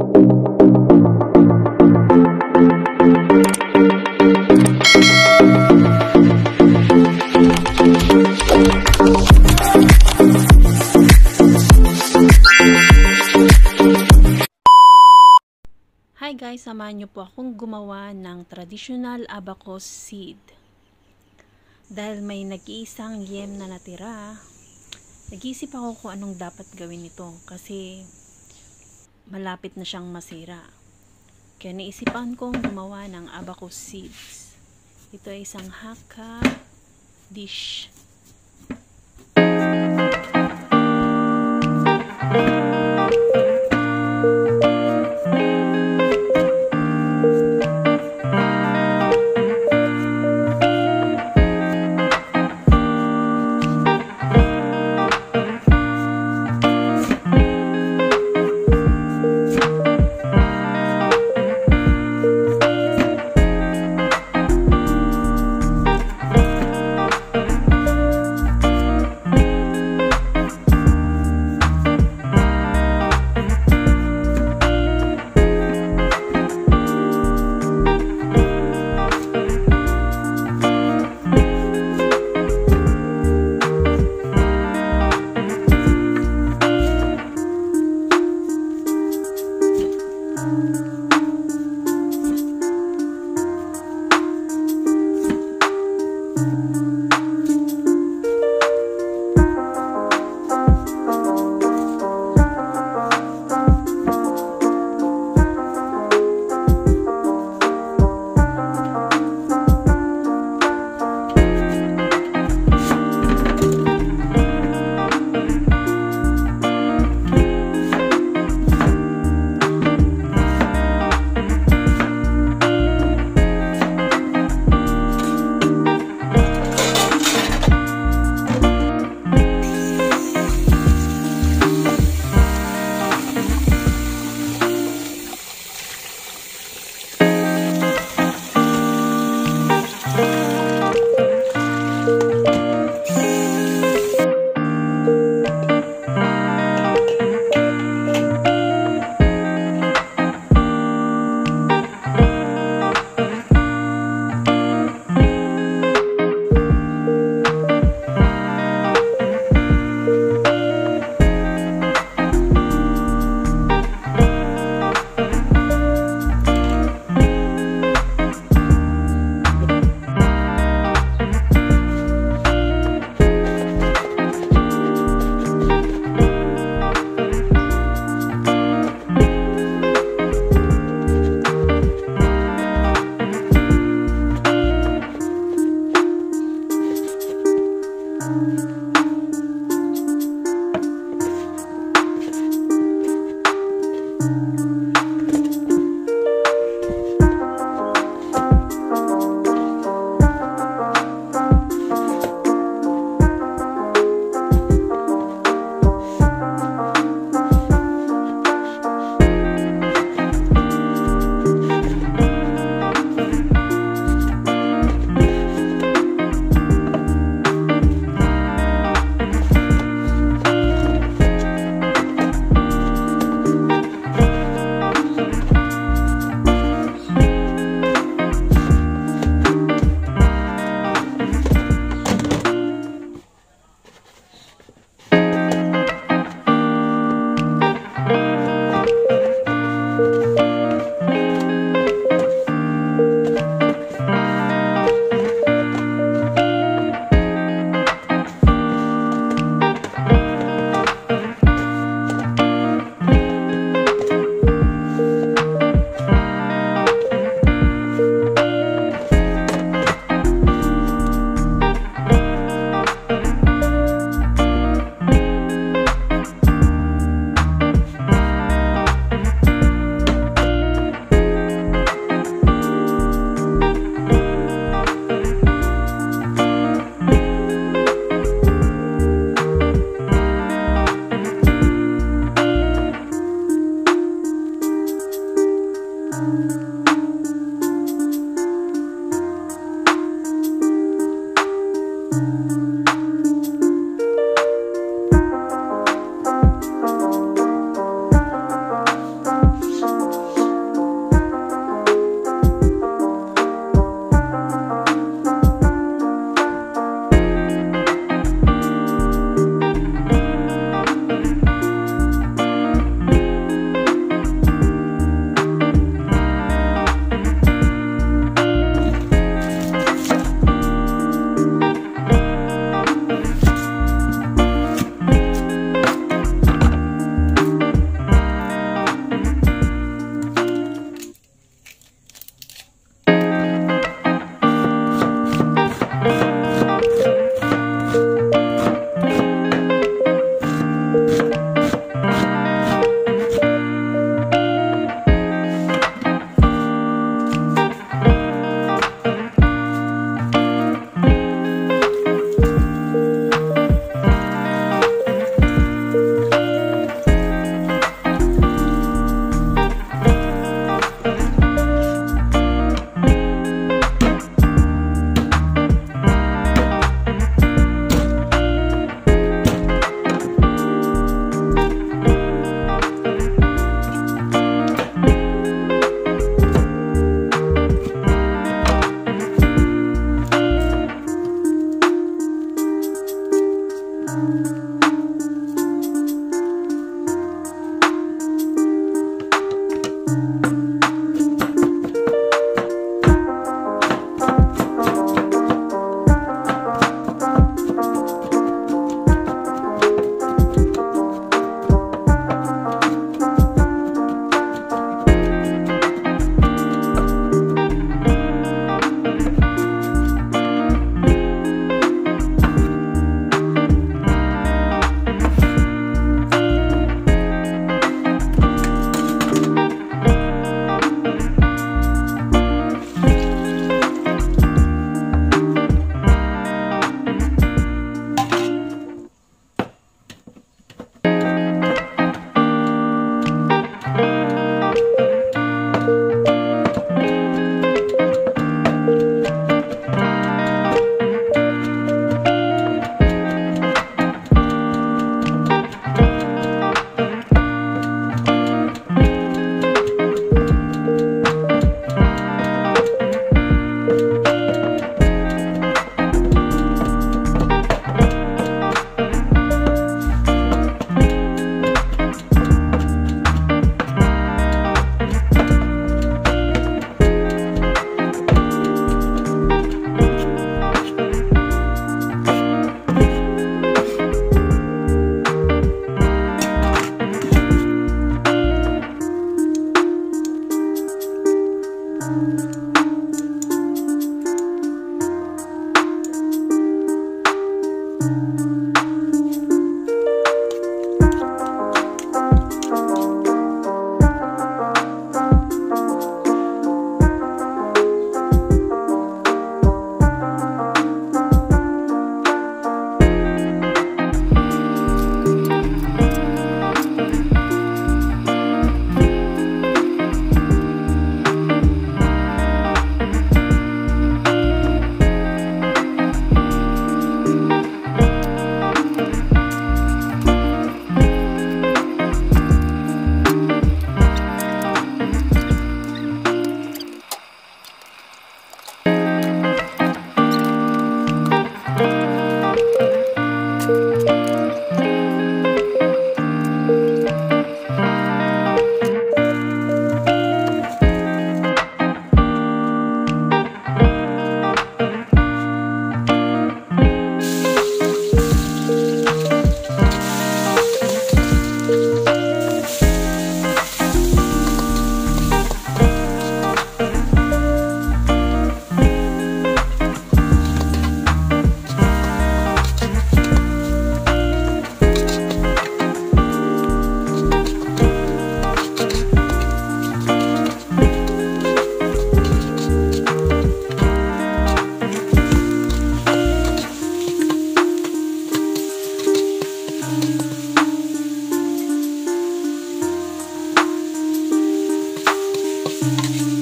Hi guys, samahan niyo po akong gumawa ng traditional abacus seed. Dahil may nag-iisang yem na natira, nag-iisip ako kung anong dapat gawin nito kasi malapit na siyang masira. Kaya naisipan kong gumawa ng abacus seeds. Ito ay isang haka dish. Música Música